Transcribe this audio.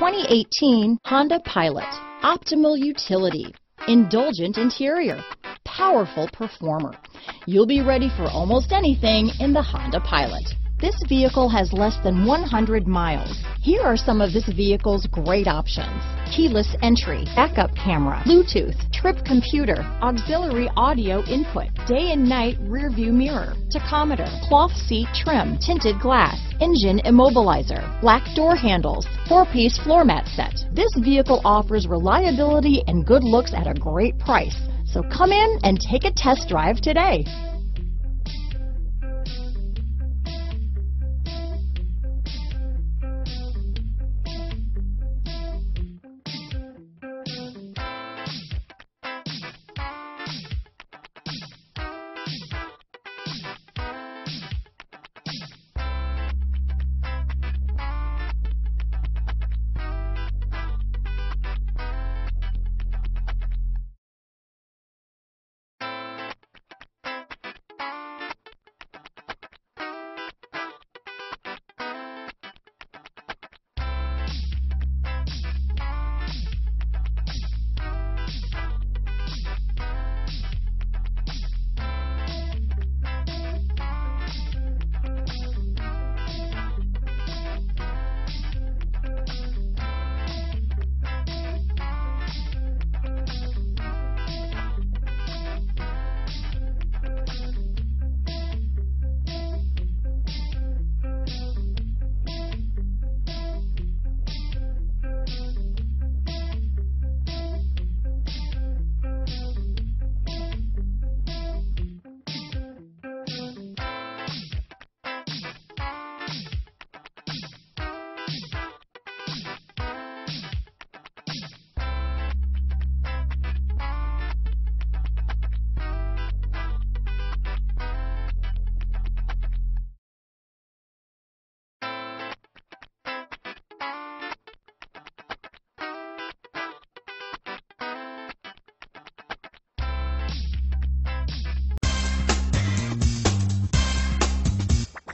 2018 Honda Pilot. Optimal utility, indulgent interior, powerful performer. You'll be ready for almost anything in the Honda Pilot. This vehicle has less than 100 miles. Here are some of this vehicle's great options. Keyless entry, backup camera, Bluetooth, trip computer, auxiliary audio input, day and night rear view mirror, tachometer, cloth seat trim, tinted glass, engine immobilizer, black door handles, four-piece floor mat set. This vehicle offers reliability and good looks at a great price. So come in and take a test drive today.